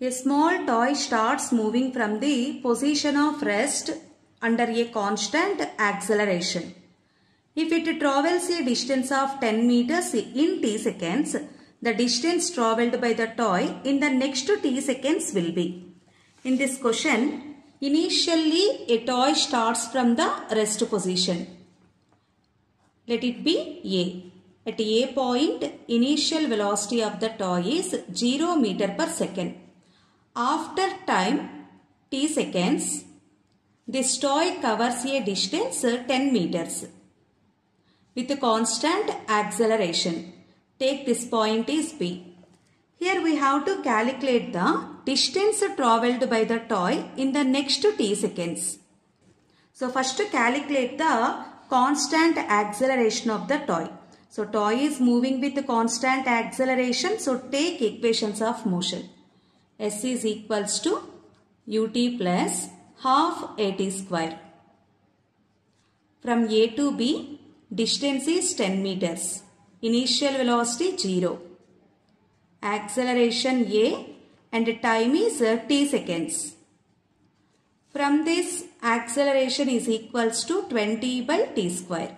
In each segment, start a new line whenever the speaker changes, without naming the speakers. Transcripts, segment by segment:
A small toy starts moving from the position of rest under a constant acceleration. If it travels a distance of 10 meters in t seconds, the distance travelled by the toy in the next t seconds will be. In this question, initially a toy starts from the rest position. Let it be A. At A point, initial velocity of the toy is 0 meter per second. After time t seconds, this toy covers a distance uh, 10 meters with a constant acceleration. Take this point is P. Here we have to calculate the distance travelled by the toy in the next t seconds. So first to calculate the constant acceleration of the toy. So toy is moving with constant acceleration. So take equations of motion. S is equals to ut plus half at square. From A to B, distance is 10 meters. Initial velocity 0. Acceleration A and time is t seconds. From this, acceleration is equals to 20 by t square.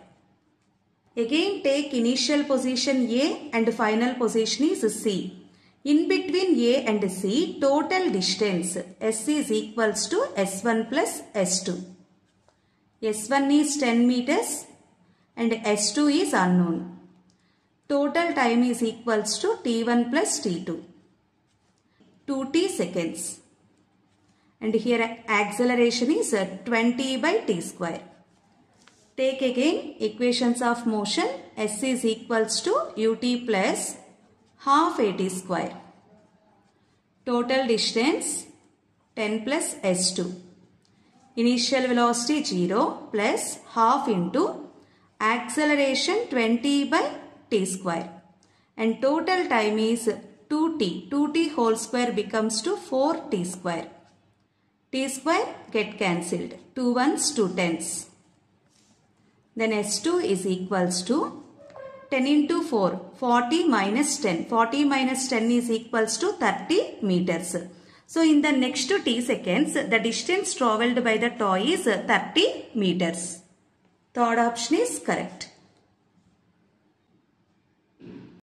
Again take initial position A and final position is C. In between A and C, total distance S is equals to S1 plus S2. S1 is 10 meters and S2 is unknown. Total time is equals to T1 plus T2. 2t seconds. And here acceleration is 20 by t square. Take again equations of motion S is equals to ut plus half at square. Total distance 10 plus s2. Initial velocity 0 plus half into acceleration 20 by t square. And total time is 2t. 2t whole square becomes to 4t square. t square get cancelled. 2 ones 2 tens. Then s2 is equals to 10 into 4, 40 minus 10. 40 minus 10 is equals to 30 meters. So, in the next t seconds, the distance travelled by the toy is 30 meters. Third option is correct.